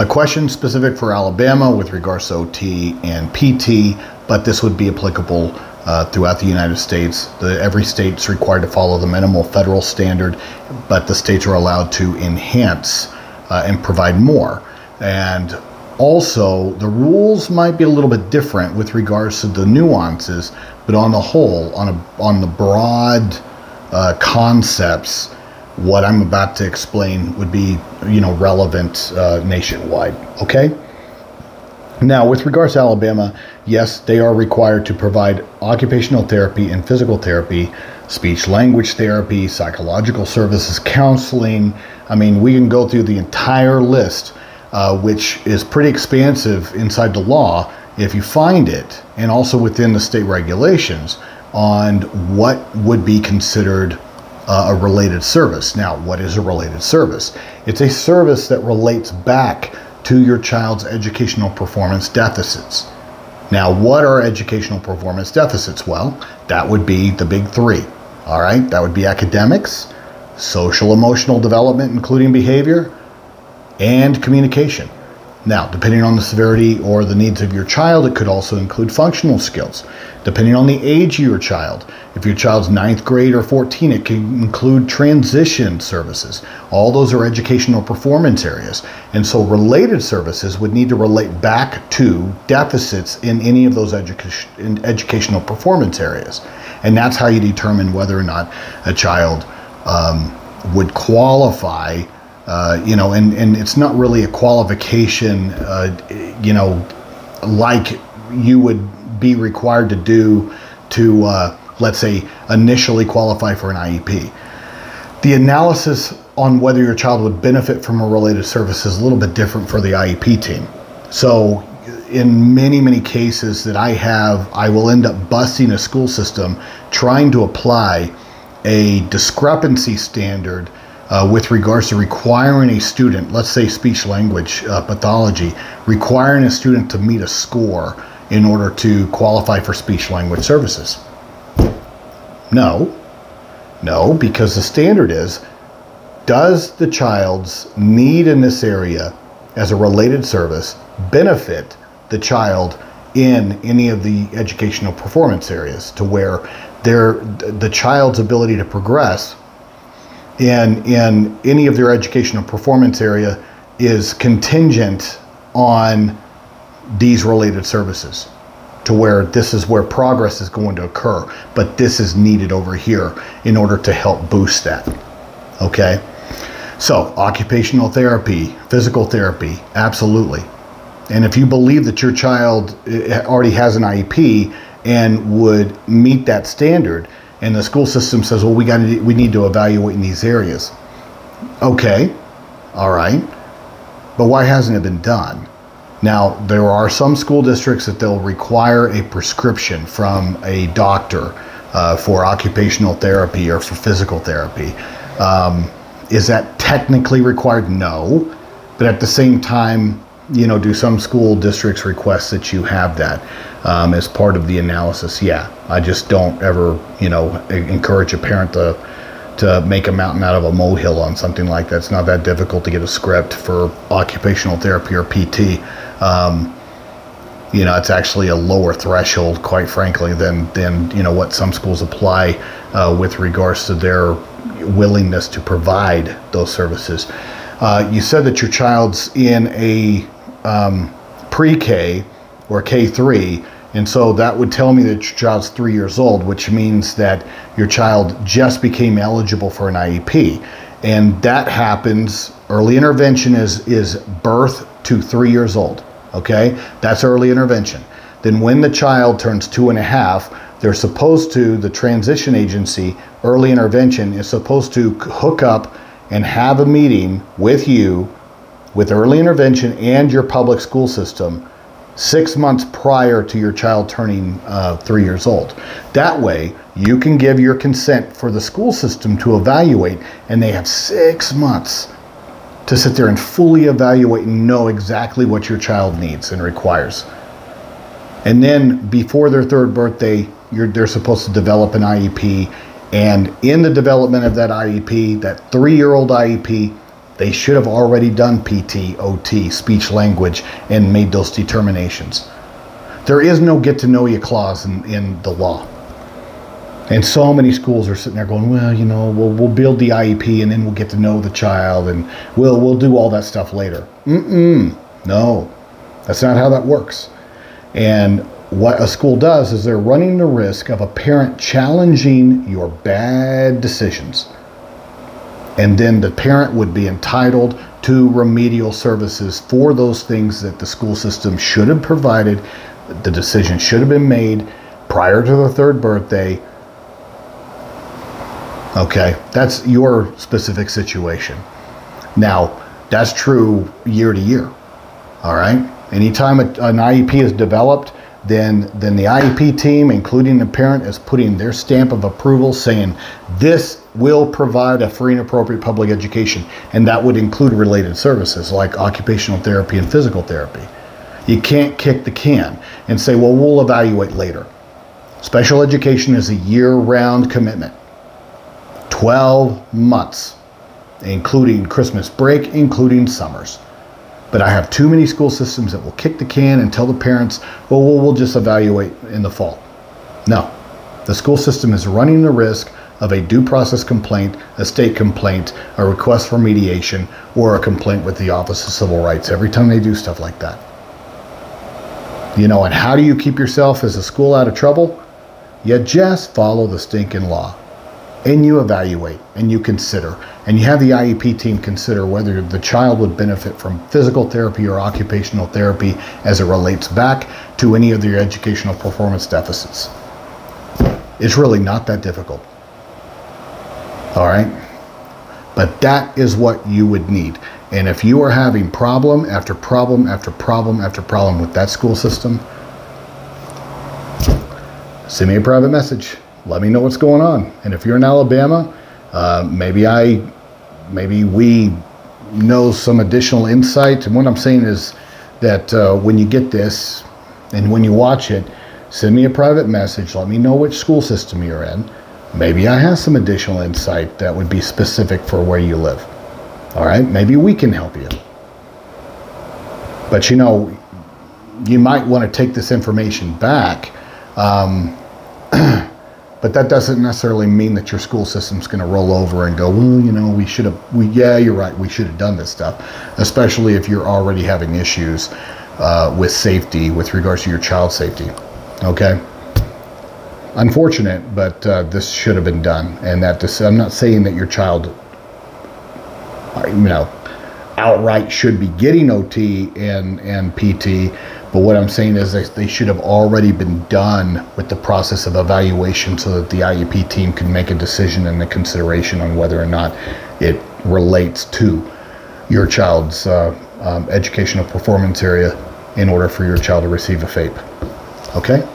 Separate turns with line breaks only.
A question specific for Alabama with regards to OT and PT, but this would be applicable uh, throughout the United States. The, every state is required to follow the minimal federal standard, but the states are allowed to enhance uh, and provide more. And also, the rules might be a little bit different with regards to the nuances, but on the whole, on a, on the broad uh, concepts, what I'm about to explain would be, you know, relevant uh, nationwide. Okay. Now, with regards to Alabama, yes, they are required to provide occupational therapy and physical therapy, speech language therapy, psychological services, counseling. I mean, we can go through the entire list, uh, which is pretty expansive inside the law if you find it, and also within the state regulations on what would be considered uh, a related service. Now, what is a related service? It's a service that relates back to your child's educational performance deficits. Now, what are educational performance deficits? Well, that would be the big three. All right, that would be academics, social emotional development, including behavior, and communication. Now, depending on the severity or the needs of your child, it could also include functional skills. Depending on the age of your child, if your child's ninth grade or 14, it can include transition services. All those are educational performance areas. And so related services would need to relate back to deficits in any of those education, educational performance areas. And that's how you determine whether or not a child um, would qualify uh, you know, and, and it's not really a qualification, uh, you know, like you would be required to do to, uh, let's say, initially qualify for an IEP. The analysis on whether your child would benefit from a related service is a little bit different for the IEP team. So, in many, many cases that I have, I will end up busting a school system trying to apply a discrepancy standard uh, with regards to requiring a student, let's say speech language uh, pathology, requiring a student to meet a score in order to qualify for speech language services? No. No, because the standard is does the child's need in this area as a related service benefit the child in any of the educational performance areas to where their the child's ability to progress in in any of their educational performance area is contingent on these related services to where this is where progress is going to occur but this is needed over here in order to help boost that okay? So occupational therapy physical therapy absolutely. And if you believe that your child eh, already has an IEP and would meet that standard and the school system says, well, we got to, we need to evaluate in these areas. Okay, all right, but why hasn't it been done? Now, there are some school districts that they'll require a prescription from a doctor uh, for occupational therapy or for physical therapy. Um, is that technically required? No. But at the same time, you know, do some school districts request that you have that um, as part of the analysis? Yeah, I just don't ever, you know, encourage a parent to to make a mountain out of a molehill on something like that. It's not that difficult to get a script for occupational therapy or PT. Um, you know, it's actually a lower threshold, quite frankly, than than you know what some schools apply uh, with regards to their willingness to provide those services. Uh, you said that your child's in a um, pre-K or K3, and so that would tell me that your child's three years old, which means that your child just became eligible for an IEP. And that happens, early intervention is, is birth to three years old. Okay? That's early intervention. Then when the child turns two and a half, they're supposed to, the transition agency, early intervention, is supposed to hook up and have a meeting with you with early intervention and your public school system six months prior to your child turning uh, three years old. That way, you can give your consent for the school system to evaluate, and they have six months to sit there and fully evaluate and know exactly what your child needs and requires. And then before their third birthday, they're supposed to develop an IEP. And in the development of that IEP, that three year old IEP, They should have already done PT, OT, speech language, and made those determinations. There is no get to know you clause in, in the law. And so many schools are sitting there going, well, you know, we'll, we'll build the IEP and then we'll get to know the child and we'll, we'll do all that stuff later. Mm-mm. No, that's not how that works. And what a school does is they're running the risk of a parent challenging your bad decisions. And then the parent would be entitled to remedial services for those things that the school system should have provided. The decision should have been made prior to the third birthday Okay, that's your specific situation. Now, that's true year to year. All right. Anytime an IEP is developed, then then the IEP team, including the parent, is putting their stamp of approval, saying this will provide a free and appropriate public education, and that would include related services like occupational therapy and physical therapy. You can't kick the can and say, well, we'll evaluate later. Special education is a year-round commitment. 12 months, including Christmas break, including summers. But I have too many school systems that will kick the can and tell the parents, well, we'll, we'll just evaluate in the fall. No, the school system is running the risk of a due process complaint, a state complaint, a request for mediation, or a complaint with the Office of Civil Rights every time they do stuff like that. You know, and how do you keep yourself as a school out of trouble? You just follow the stinking law and you evaluate and you consider and you have the IEP team consider whether the child would benefit from physical therapy or occupational therapy as it relates back to any of their educational performance deficits. It's really not that difficult. All right? But that is what you would need. And if you are having problem after problem after problem after problem with that school system, send me a private message let me know what's going on. And if you're in Alabama, uh, maybe I, maybe we know some additional insight. And what I'm saying is that uh, when you get this and when you watch it, send me a private message. Let me know which school system you're in. Maybe I have some additional insight that would be specific for where you live. All right, maybe we can help you. But you know, you might want to take this information back. Um, But that doesn't necessarily mean that your school system's going to roll over and go, well, you know, we should have, we, yeah, you're right, we should have done this stuff, especially if you're already having issues uh, with safety with regards to your child safety. Okay? Unfortunate, but uh, this should have been done. And that this, I'm not saying that your child, you know, outright should be getting OT and, and PT, but what I'm saying is that they should have already been done with the process of evaluation so that the IEP team can make a decision and a consideration on whether or not it relates to your child's uh, um, educational performance area in order for your child to receive a FAPE. Okay?